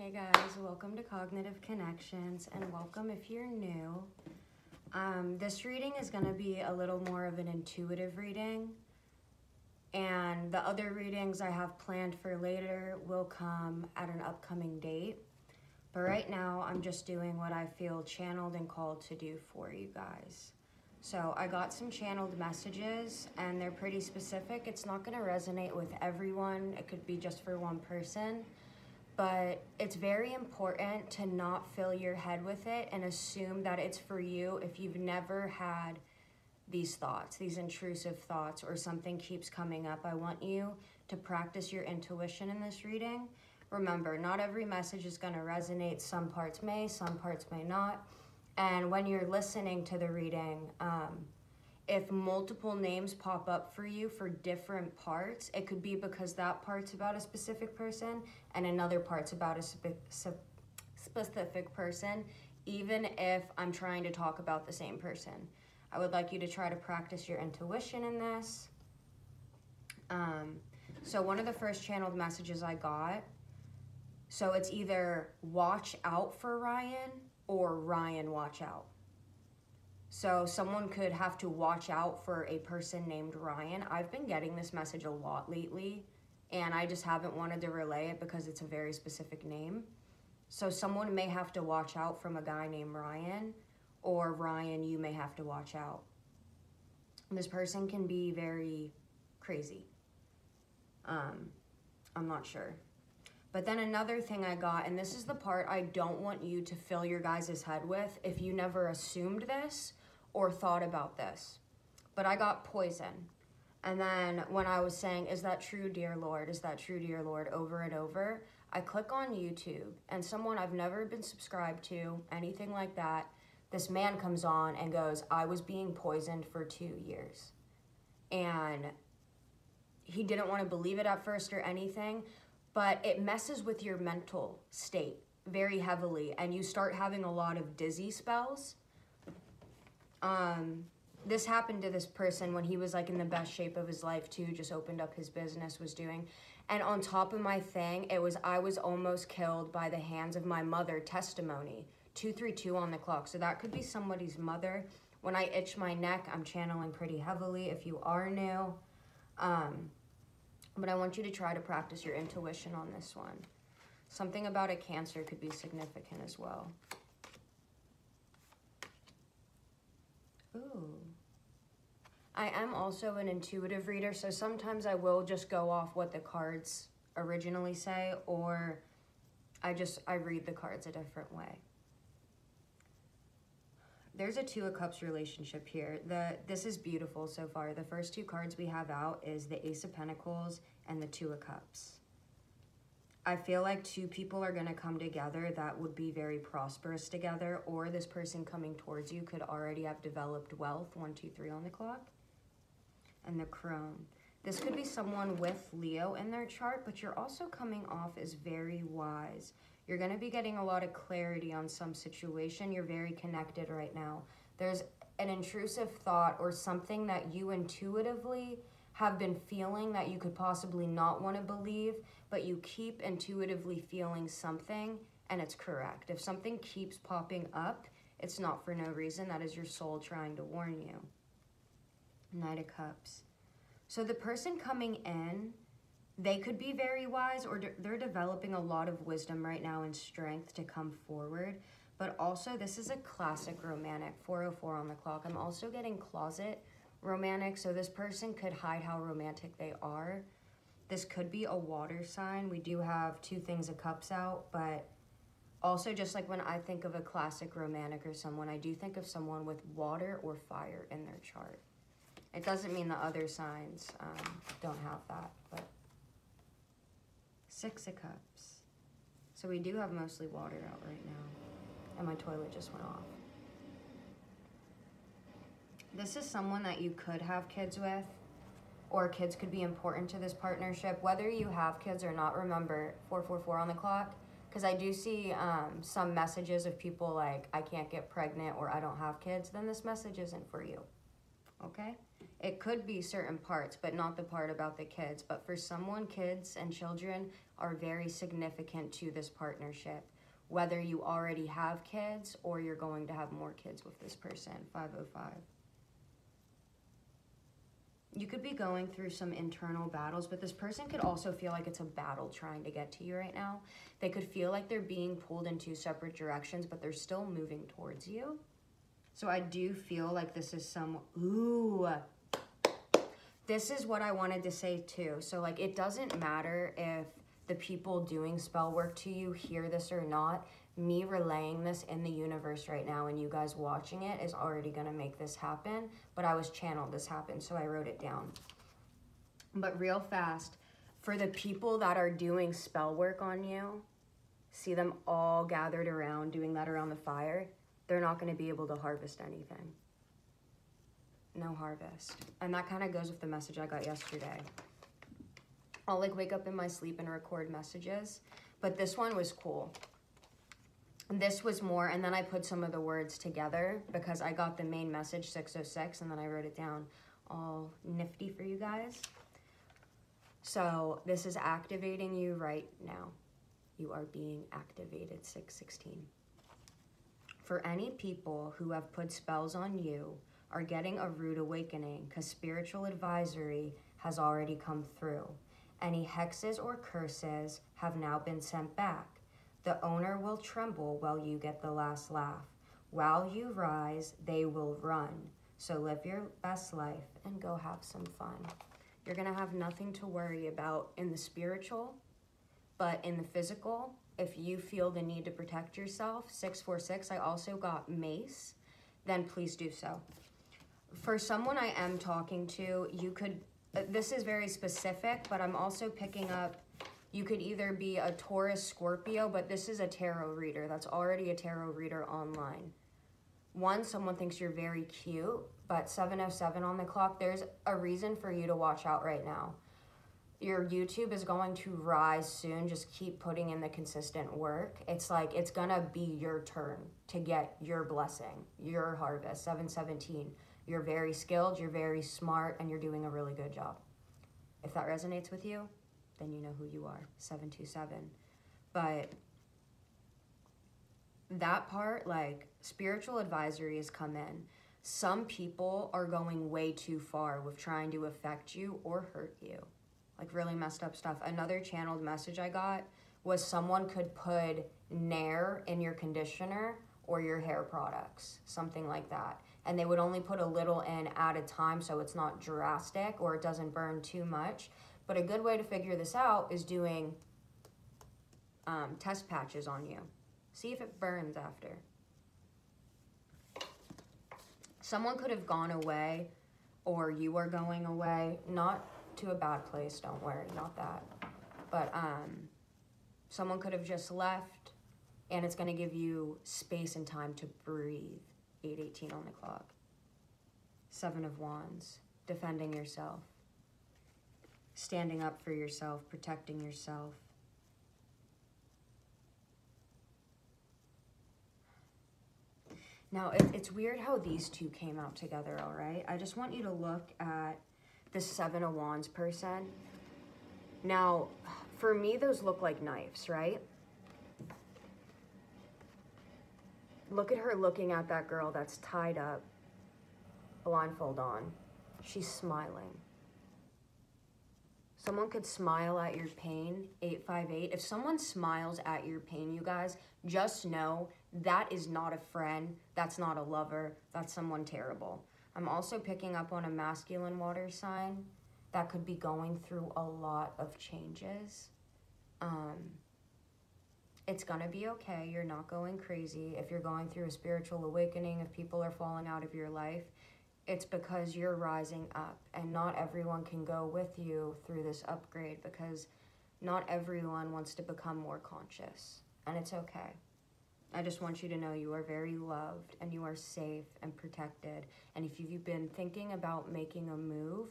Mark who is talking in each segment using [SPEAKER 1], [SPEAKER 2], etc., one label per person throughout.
[SPEAKER 1] Hey guys, welcome to Cognitive Connections and welcome if you're new. Um, this reading is going to be a little more of an intuitive reading, and the other readings I have planned for later will come at an upcoming date. But right now, I'm just doing what I feel channeled and called to do for you guys. So I got some channeled messages and they're pretty specific. It's not going to resonate with everyone, it could be just for one person but it's very important to not fill your head with it and assume that it's for you if you've never had these thoughts, these intrusive thoughts, or something keeps coming up. I want you to practice your intuition in this reading. Remember, not every message is going to resonate. Some parts may, some parts may not. And when you're listening to the reading, um, if multiple names pop up for you for different parts, it could be because that part's about a specific person and another part's about a spe specific person, even if I'm trying to talk about the same person. I would like you to try to practice your intuition in this. Um, so one of the first channeled messages I got, so it's either watch out for Ryan or Ryan watch out. So someone could have to watch out for a person named Ryan. I've been getting this message a lot lately, and I just haven't wanted to relay it because it's a very specific name. So someone may have to watch out from a guy named Ryan, or Ryan, you may have to watch out. This person can be very crazy. Um, I'm not sure. But then another thing I got, and this is the part I don't want you to fill your guys' head with if you never assumed this or thought about this. But I got poison. And then when I was saying, Is that true, dear Lord? Is that true, dear Lord? over and over, I click on YouTube and someone I've never been subscribed to, anything like that, this man comes on and goes, I was being poisoned for two years. And he didn't want to believe it at first or anything, but it messes with your mental state very heavily and you start having a lot of dizzy spells um, this happened to this person when he was like in the best shape of his life too, just opened up his business, was doing. And on top of my thing, it was I was almost killed by the hands of my mother testimony. 232 on the clock. So that could be somebody's mother. When I itch my neck, I'm channeling pretty heavily if you are new. Um, but I want you to try to practice your intuition on this one. Something about a cancer could be significant as well. Ooh. I am also an intuitive reader, so sometimes I will just go off what the cards originally say, or I just, I read the cards a different way. There's a Two of Cups relationship here. The This is beautiful so far. The first two cards we have out is the Ace of Pentacles and the Two of Cups. I feel like two people are going to come together that would be very prosperous together, or this person coming towards you could already have developed wealth. One, two, three on the clock. And the crone. This could be someone with Leo in their chart, but you're also coming off as very wise. You're going to be getting a lot of clarity on some situation. You're very connected right now. There's an intrusive thought or something that you intuitively have been feeling that you could possibly not want to believe, but you keep intuitively feeling something and it's correct. If something keeps popping up, it's not for no reason. That is your soul trying to warn you. Knight of Cups. So the person coming in, they could be very wise or de they're developing a lot of wisdom right now and strength to come forward. But also, this is a classic romantic, 404 on the clock. I'm also getting closet romantic. So this person could hide how romantic they are. This could be a water sign. We do have two things of cups out, but also just like when I think of a classic romantic or someone, I do think of someone with water or fire in their chart. It doesn't mean the other signs um, don't have that, but six of cups. So we do have mostly water out right now. And my toilet just went off. This is someone that you could have kids with, or kids could be important to this partnership. Whether you have kids or not, remember 444 on the clock. Because I do see um, some messages of people like, I can't get pregnant or I don't have kids, then this message isn't for you. Okay? It could be certain parts, but not the part about the kids. But for someone, kids and children are very significant to this partnership. Whether you already have kids or you're going to have more kids with this person, 505. You could be going through some internal battles, but this person could also feel like it's a battle trying to get to you right now. They could feel like they're being pulled in two separate directions, but they're still moving towards you. So I do feel like this is some, ooh, this is what I wanted to say too. So like it doesn't matter if the people doing spell work to you hear this or not. Me relaying this in the universe right now and you guys watching it is already going to make this happen. But I was channeled this happened, so I wrote it down. But real fast, for the people that are doing spell work on you, see them all gathered around doing that around the fire, they're not going to be able to harvest anything no harvest. And that kind of goes with the message I got yesterday. I'll like wake up in my sleep and record messages, but this one was cool. This was more, and then I put some of the words together because I got the main message 606 and then I wrote it down all nifty for you guys. So this is activating you right now. You are being activated 616. For any people who have put spells on you are getting a rude awakening because spiritual advisory has already come through. Any hexes or curses have now been sent back. The owner will tremble while you get the last laugh. While you rise, they will run. So live your best life and go have some fun. You're going to have nothing to worry about in the spiritual, but in the physical, if you feel the need to protect yourself, 646, I also got mace, then please do so for someone I am talking to, you could, uh, this is very specific, but I'm also picking up, you could either be a Taurus Scorpio, but this is a tarot reader. That's already a tarot reader online. One, someone thinks you're very cute, but 707 on the clock, there's a reason for you to watch out right now. Your YouTube is going to rise soon. Just keep putting in the consistent work. It's like it's gonna be your turn to get your blessing, your harvest. 717 you're very skilled, you're very smart, and you're doing a really good job. If that resonates with you, then you know who you are 727. But that part, like spiritual advisory has come in. Some people are going way too far with trying to affect you or hurt you. Like really messed up stuff. Another channeled message I got was someone could put Nair in your conditioner or your hair products, something like that and they would only put a little in at a time so it's not drastic or it doesn't burn too much. But a good way to figure this out is doing um, test patches on you. See if it burns after. Someone could have gone away or you are going away, not to a bad place, don't worry, not that. But um, someone could have just left and it's going to give you space and time to breathe. 818 on the clock. Seven of Wands, defending yourself, standing up for yourself, protecting yourself. Now, it, it's weird how these two came out together, all right? I just want you to look at the Seven of Wands person. Now, for me, those look like knives, right? Look at her looking at that girl that's tied up, blindfold on. She's smiling. Someone could smile at your pain, 858. If someone smiles at your pain, you guys, just know that is not a friend. That's not a lover. That's someone terrible. I'm also picking up on a masculine water sign that could be going through a lot of changes. Um, it's gonna be okay. You're not going crazy. If you're going through a spiritual awakening, if people are falling out of your life, it's because you're rising up. And not everyone can go with you through this upgrade because not everyone wants to become more conscious. And it's okay. I just want you to know you are very loved and you are safe and protected. And if you've been thinking about making a move,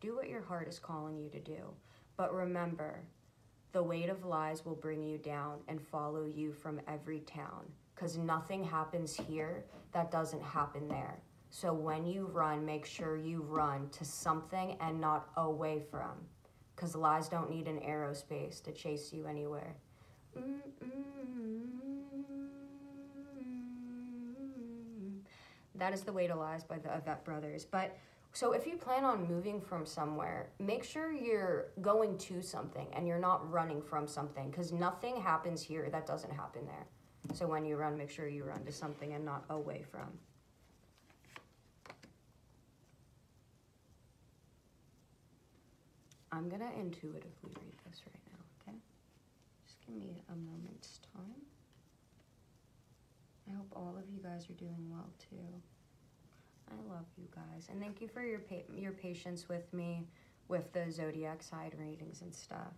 [SPEAKER 1] do what your heart is calling you to do. But remember, the weight of lies will bring you down and follow you from every town because nothing happens here that doesn't happen there. So when you run, make sure you run to something and not away from. Because lies don't need an aerospace to chase you anywhere. That is the Weight of Lies by the Avett Brothers. But so if you plan on moving from somewhere, make sure you're going to something and you're not running from something because nothing happens here that doesn't happen there. So when you run, make sure you run to something and not away from. I'm gonna intuitively read this right now, okay? Just give me a moment's time. I hope all of you guys are doing well too. I love you guys, and thank you for your pa- your patience with me with the zodiac side readings and stuff.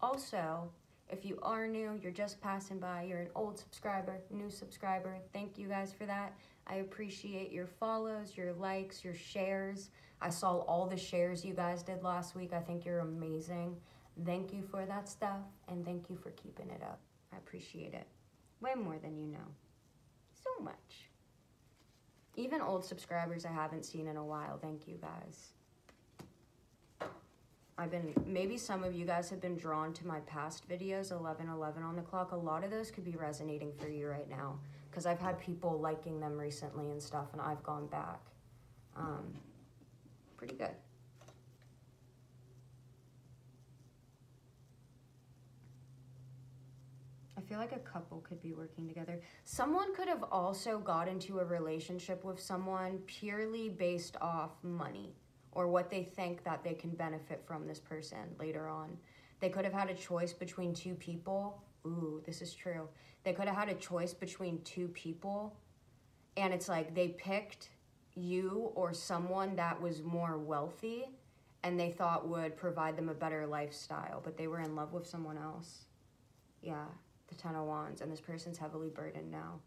[SPEAKER 1] Also, if you are new, you're just passing by, you're an old subscriber, new subscriber, thank you guys for that. I appreciate your follows, your likes, your shares. I saw all the shares you guys did last week. I think you're amazing. Thank you for that stuff, and thank you for keeping it up. I appreciate it. Way more than you know. So much. Even old subscribers I haven't seen in a while, thank you guys. I've been, maybe some of you guys have been drawn to my past videos, 11 11 on the clock. A lot of those could be resonating for you right now because I've had people liking them recently and stuff, and I've gone back. Um, pretty good. I feel like a couple could be working together. Someone could have also got into a relationship with someone purely based off money or what they think that they can benefit from this person later on. They could have had a choice between two people. Ooh, this is true. They could have had a choice between two people, and it's like they picked you or someone that was more wealthy and they thought would provide them a better lifestyle, but they were in love with someone else. Yeah, the Ten of Wands, and this person's heavily burdened now.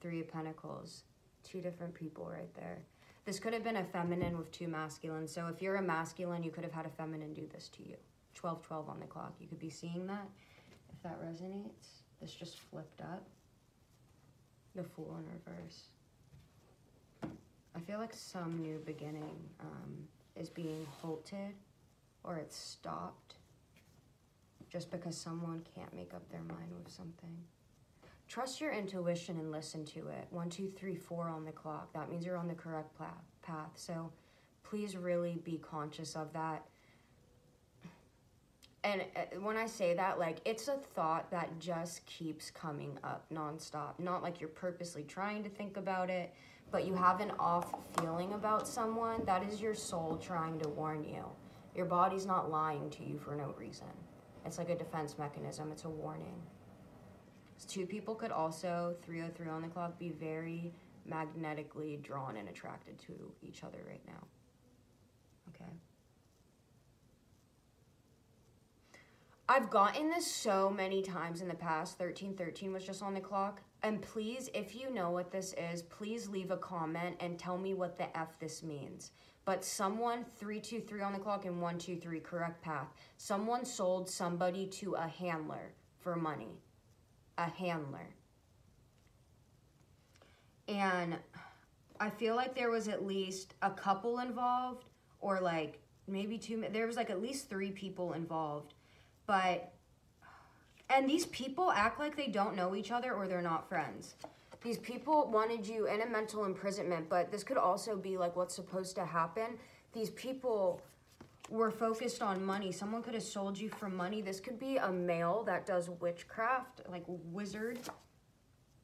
[SPEAKER 1] Three of Pentacles, two different people right there. This could have been a feminine with two masculines. So if you're a masculine, you could have had a feminine do this to you. 12 12 on the clock. You could be seeing that. If that resonates, this just flipped up. The Fool in reverse. I feel like some new beginning um, is being halted or it's stopped just because someone can't make up their mind with something. Trust your intuition and listen to it. One, two, three, four on the clock. That means you're on the correct path. So please really be conscious of that. And uh, when I say that, like, it's a thought that just keeps coming up nonstop. Not like you're purposely trying to think about it, but you have an off feeling about someone. That is your soul trying to warn you. Your body's not lying to you for no reason. It's like a defense mechanism, it's a warning. Two people could also, 303 on the clock, be very magnetically drawn and attracted to each other right now. Okay. I've gotten this so many times in the past. 1313 was just on the clock. And please, if you know what this is, please leave a comment and tell me what the F this means. But someone, 323 on the clock and 123, correct path. Someone sold somebody to a handler for money a handler. And I feel like there was at least a couple involved, or like maybe two, there was like at least three people involved. But, and these people act like they don't know each other or they're not friends. These people wanted you in a mental imprisonment, but this could also be like what's supposed to happen. These people were focused on money. Someone could have sold you for money. This could be a male that does witchcraft, like wizard.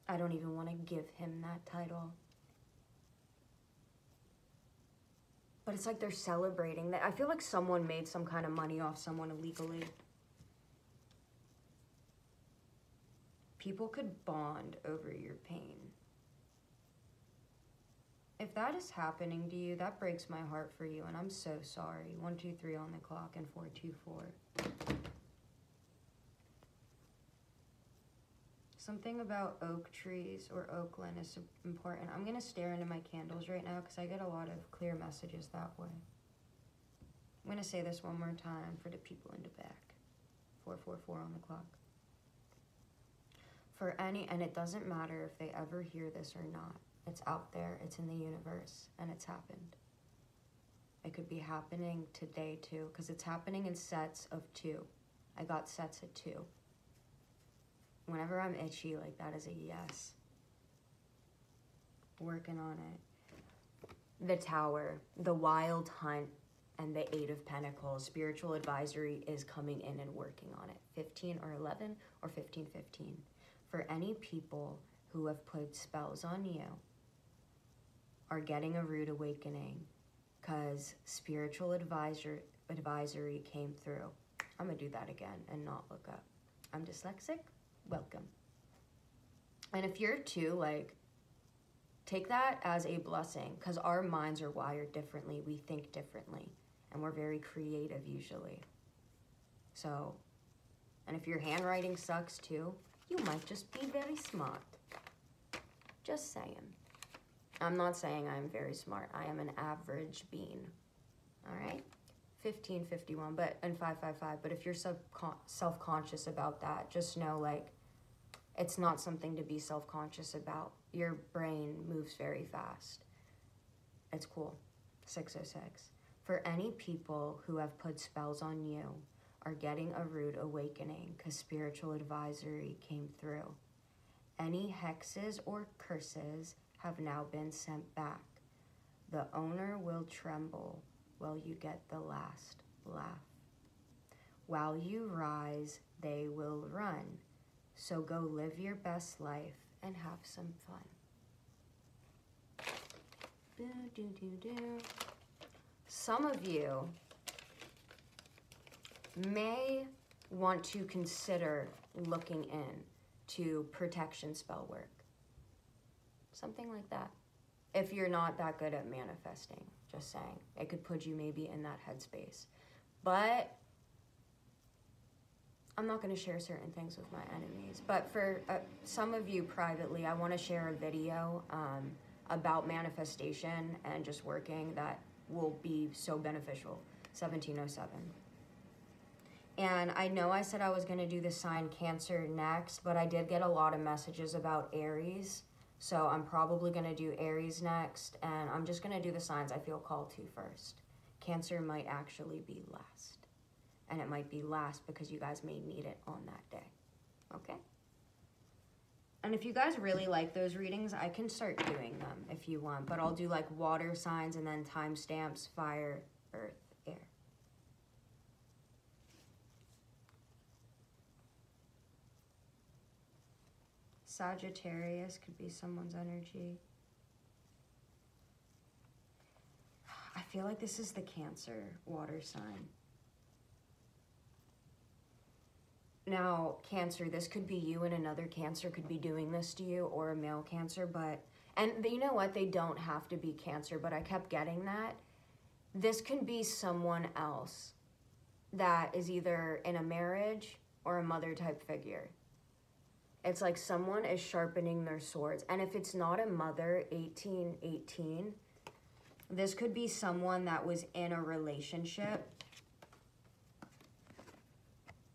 [SPEAKER 1] I don't even want to give him that title. But it's like they're celebrating that. I feel like someone made some kind of money off someone illegally. People could bond over your pain. If that is happening to you, that breaks my heart for you, and I'm so sorry. One, two, three on the clock, and four, two, four. Something about oak trees or Oakland is important. I'm going to stare into my candles right now because I get a lot of clear messages that way. I'm going to say this one more time for the people in the back. 444 on the clock. For any, and it doesn't matter if they ever hear this or not It's out there, it's in the universe, and it's happened. It could be happening today too, because it's happening in sets of two. I got sets of two. Whenever I'm itchy, like that is a yes. Working on it. The Tower, the Wild Hunt, and the Eight of Pentacles. Spiritual advisory is coming in and working on it. 15 or 11 or 15 15. For any people who have put spells on you are getting a rude awakening because spiritual advisor advisory came through. I'm gonna do that again and not look up. I'm dyslexic. Welcome. And if you're too like take that as a blessing because our minds are wired differently. We think differently and we're very creative usually. So, and if your handwriting sucks too, you might just be very smart. Just saying. I'm not saying I'm very smart. I am an average bean. All right? 1551 but and 555 but if you're self-conscious about that just know like it's not something to be self-conscious about your brain moves very fast it's cool 606 for any people who have put spells on you are getting a rude awakening because spiritual advisory came through any hexes or curses have now been sent back the owner will tremble while you get the last laugh. While you rise, they will run. So go live your best life and have some fun. Do, do, do, do. Some of you may want to consider looking in to protection spell work. Something like that. If you're not that good at manifesting. Just saying. It could put you maybe in that headspace. But I'm not going to share certain things with my enemies. But for uh, some of you privately, I want to share a video um, about manifestation and just working that will be so beneficial. 1707. And I know I said I was going to do the sign Cancer next, but I did get a lot of messages about Aries. So I'm probably going to do Aries next, and I'm just going to do the signs I feel called to first. Cancer might actually be last, and it might be last because you guys may need it on that day. Okay? And if you guys really like those readings, I can start doing them if you want, but I'll do like water signs and then timestamps, fire, earth, Sagittarius could be someone's energy. I feel like this is the Cancer water sign. Now, Cancer, this could be you and another Cancer could be doing this to you or a male Cancer, but, and you know what? They don't have to be Cancer, but I kept getting that. This can be someone else that is either in a marriage or a mother type figure. It's like someone is sharpening their swords. And if it's not a mother, 1818, this could be someone that was in a relationship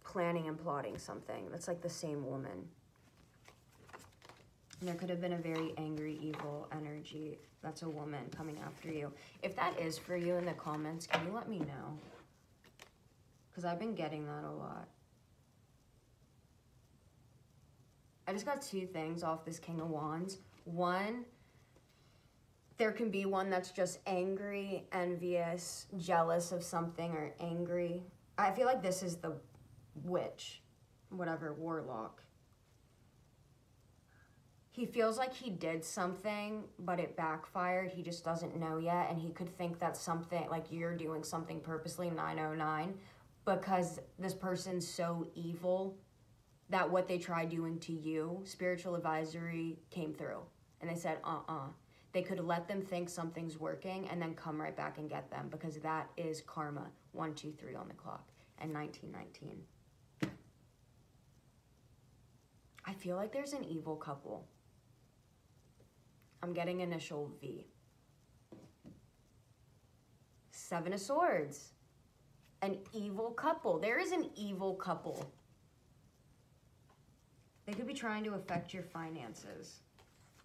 [SPEAKER 1] planning and plotting something. That's like the same woman. And there could have been a very angry, evil energy. That's a woman coming after you. If that is for you in the comments, can you let me know? Because I've been getting that a lot. I just got two things off this King of Wands. One, there can be one that's just angry, envious, jealous of something, or angry. I feel like this is the witch, whatever, warlock. He feels like he did something, but it backfired. He just doesn't know yet, and he could think that something, like you're doing something purposely, 909, because this person's so evil that what they tried doing to you, spiritual advisory came through. And they said, uh uh They could let them think something's working and then come right back and get them because that is karma. One, two, three on the clock. And 1919. I feel like there's an evil couple. I'm getting initial V. Seven of Swords. An evil couple. There is an evil couple. They could be trying to affect your finances.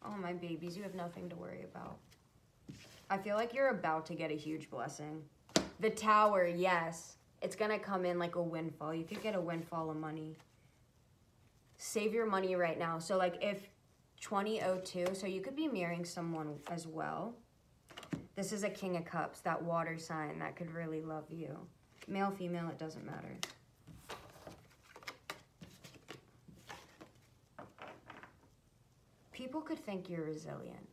[SPEAKER 1] Oh, my babies, you have nothing to worry about. I feel like you're about to get a huge blessing. The tower, yes. It's gonna come in like a windfall. You could get a windfall of money. Save your money right now. So, like, if 2002, so you could be marrying someone as well. This is a King of Cups, that water sign that could really love you. Male, female, it doesn't matter. People could think you're resilient.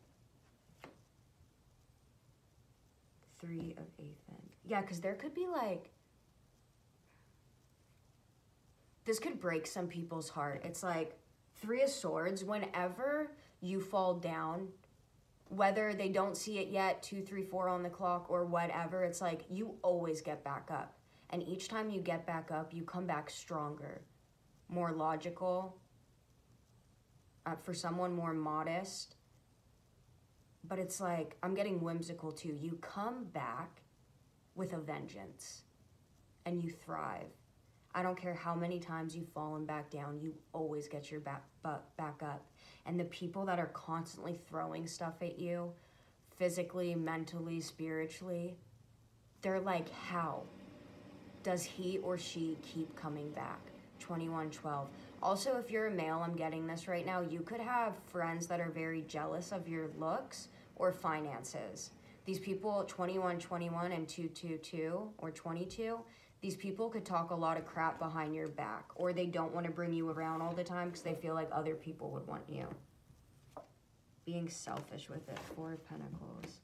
[SPEAKER 1] Three of Athen. Yeah, because there could be like. This could break some people's heart. It's like Three of Swords, whenever you fall down, whether they don't see it yet, two, three, four on the clock, or whatever, it's like you always get back up. And each time you get back up, you come back stronger, more logical, uh, for someone more modest. But it's like, I'm getting whimsical too. You come back with a vengeance and you thrive. I don't care how many times you've fallen back down, you always get your back, back, back up. And the people that are constantly throwing stuff at you, physically, mentally, spiritually, they're like, how does he or she keep coming back? 2112. Also, if you're a male, I'm getting this right now, you could have friends that are very jealous of your looks or finances. These people, 21, 21, and 222 or 22, these people could talk a lot of crap behind your back, or they don't want to bring you around all the time because they feel like other people would want you. Being selfish with it, Four of Pentacles.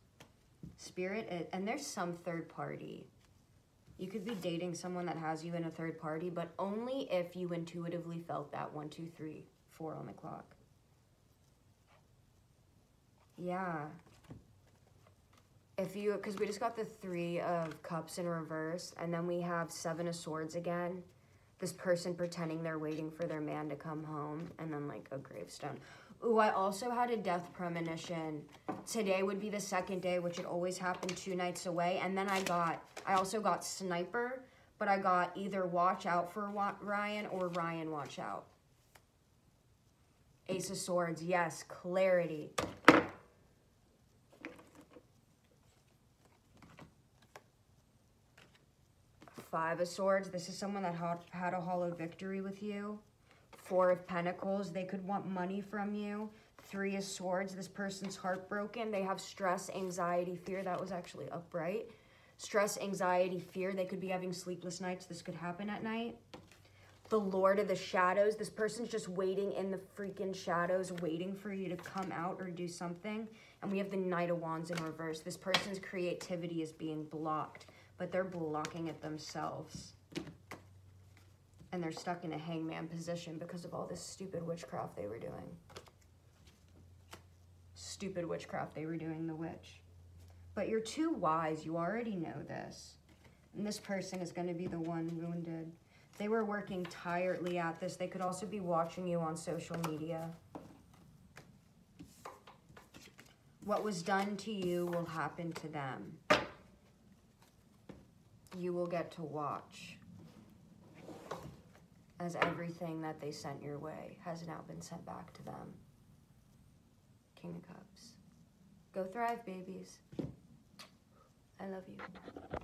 [SPEAKER 1] Spirit, and there's some third party. You could be dating someone that has you in a third party, but only if you intuitively felt that one, two, three, four on the clock. Yeah. If you, because we just got the three of cups in reverse, and then we have seven of swords again. This person pretending they're waiting for their man to come home, and then like a gravestone. Ooh, I also had a death premonition. Today would be the second day, which had always happened two nights away. And then I got, I also got sniper, but I got either watch out for Ryan or Ryan watch out. Ace of Swords, yes, clarity. Five of Swords, this is someone that had, had a hollow victory with you. Four of Pentacles, they could want money from you. Three of Swords, this person's heartbroken. They have stress, anxiety, fear. That was actually upright. Stress, anxiety, fear. They could be having sleepless nights. This could happen at night. The Lord of the Shadows. This person's just waiting in the freaking shadows, waiting for you to come out or do something. And we have the Knight of Wands in reverse. This person's creativity is being blocked, but they're blocking it themselves and they're stuck in a hangman position because of all this stupid witchcraft they were doing. Stupid witchcraft they were doing, the witch. But you're too wise. You already know this. And this person is going to be the one wounded. They were working tiredly at this. They could also be watching you on social media. What was done to you will happen to them. You will get to watch as everything that they sent your way has now been sent back to them. King of Cups. Go thrive, babies. I love you.